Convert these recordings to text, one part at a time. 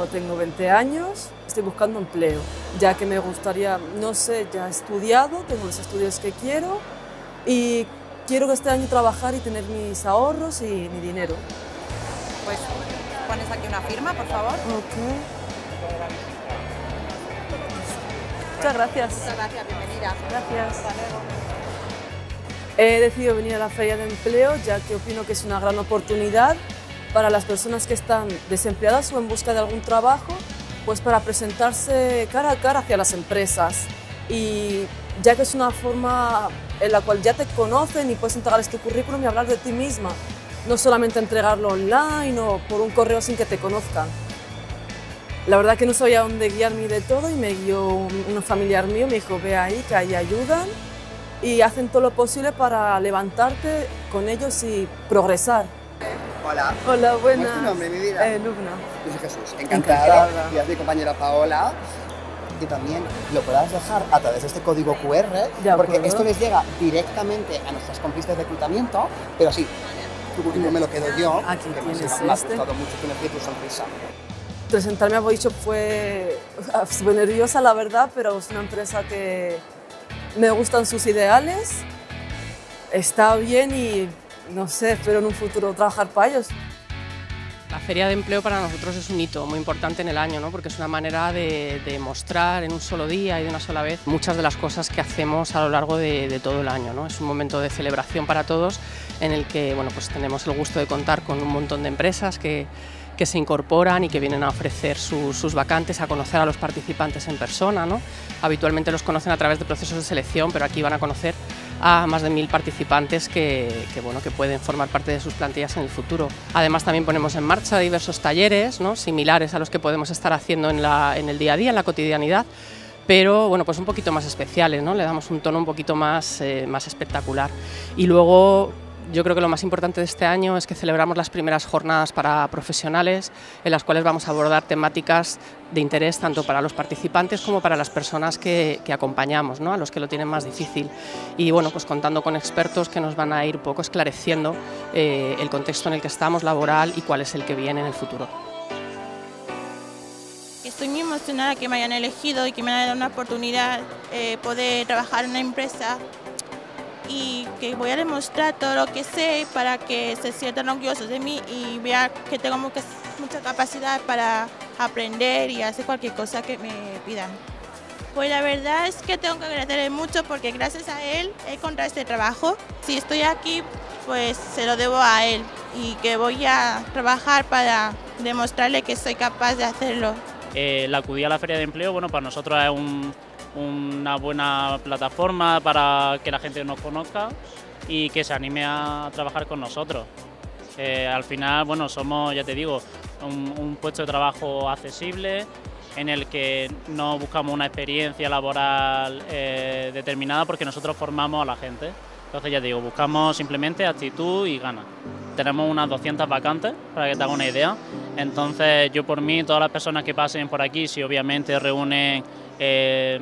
Yo tengo 20 años, estoy buscando empleo, ya que me gustaría, no sé, ya he estudiado, tengo los estudios que quiero y quiero que este año trabajar y tener mis ahorros y mi dinero. Pues pones aquí una firma, por favor. Ok. Muchas gracias. Muchas gracias, bienvenida. Gracias. Hasta luego. He decidido venir a la feria de empleo ya que opino que es una gran oportunidad para las personas que están desempleadas o en busca de algún trabajo, pues para presentarse cara a cara hacia las empresas. Y ya que es una forma en la cual ya te conocen y puedes entregarles tu currículum y hablar de ti misma, no solamente entregarlo online o por un correo sin que te conozcan. La verdad que no sabía dónde guiarme de todo y me guió un familiar mío, me dijo, ve ahí, que ahí ayudan y hacen todo lo posible para levantarte con ellos y progresar. Hola. Hola, ¿Cómo buenas. es tu nombre, mi vida? Eh, Lubna. Yo soy Jesús. Encantada. Encantado. Y es mi compañera Paola. Que también lo podrás dejar a través de este código QR, De porque esto les llega directamente a nuestras cómplices de reclutamiento, pero sí, tu currículum me lo quedo yo, Aquí que me, tienes me ha este. gustado mucho conocer tu sonrisa. Presentarme a Boyshop fue súper nerviosa, la verdad, pero es una empresa que me gustan sus ideales, está bien y no sé, espero en un futuro trabajar para ellos. La feria de empleo para nosotros es un hito muy importante en el año, ¿no? porque es una manera de, mostrar en un solo día y de una sola vez muchas de las cosas que hacemos a lo largo de, todo el año. ¿no? Es un momento de celebración para todos en el que bueno, pues tenemos el gusto de contar con un montón de empresas que, que se incorporan y que vienen a ofrecer su- sus vacantes, a conocer a los participantes en persona. ¿no? Habitualmente los conocen a través de procesos de selección, pero aquí van a conocer a más de mil participantes que, bueno, que pueden formar parte de sus plantillas en el futuro. Además también ponemos en marcha diversos talleres ¿no? similares a los que podemos estar haciendo en, la- en el día a día, en la cotidianidad, pero bueno, pues un poquito más especiales, ¿no? le damos un tono un poquito más, eh, más espectacular. Y luego yo creo que lo más importante de este año es que celebramos las primeras jornadas para profesionales en las cuales vamos a abordar temáticas de interés tanto para los participantes como para las personas que, acompañamos, ¿no? a los que lo tienen más difícil. Y bueno, pues contando con expertos que nos van a ir un poco esclareciendo eh, el contexto en el que estamos laboral y cuál es el que viene en el futuro. Estoy muy emocionada que me hayan elegido y que me hayan dado una oportunidad eh, poder trabajar en una empresa y que voy a demostrar todo lo que sé para que se sientan orgullosos de mí y vean que tengo mucha capacidad para aprender y hacer cualquier cosa que me pidan. Pues la verdad es que tengo que agradecerle mucho porque gracias a él he encontrado este trabajo. Si estoy aquí, pues se lo debo a él y que voy a trabajar para demostrarle que soy capaz de hacerlo. Eh, la acudida a la feria de empleo, bueno, para nosotros es un- una buena plataforma para que la gente nos conozca y que se anime a trabajar con nosotros. Eh, al final, bueno, somos, ya te digo, un, un puesto de trabajo accesible en el que no buscamos una experiencia laboral eh, determinada porque nosotros formamos a la gente. Entonces, ya te digo, buscamos simplemente actitud y ganas. Tenemos unas 200 vacantes, para que te haga una idea. Entonces, yo por mí, todas las personas que pasen por aquí, si obviamente reúnen eh,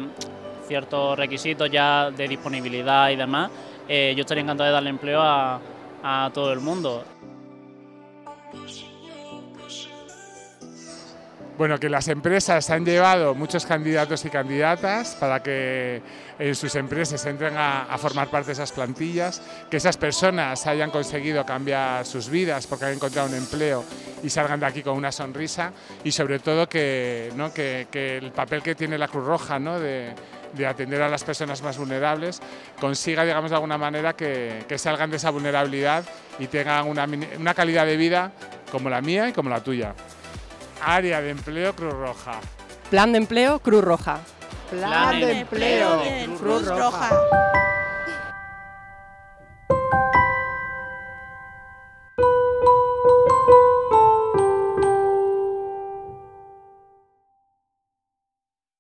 ciertos requisitos ya de disponibilidad y demás, eh, yo estaría encantado de darle empleo a, a todo el mundo. Bueno, que las empresas han llevado muchos candidatos y candidatas para que en sus empresas entren a, a formar parte de esas plantillas, que esas personas hayan conseguido cambiar sus vidas porque han encontrado un empleo y salgan de aquí con una sonrisa y sobre todo que, ¿no? que, que el papel que tiene la Cruz Roja ¿no? de, de atender a las personas más vulnerables consiga, digamos, de alguna manera que, que salgan de esa vulnerabilidad y tengan una, una calidad de vida como la mía y como la tuya. Área de empleo Cruz Roja. Plan de empleo Cruz Roja. Plan de empleo, Cruz Roja.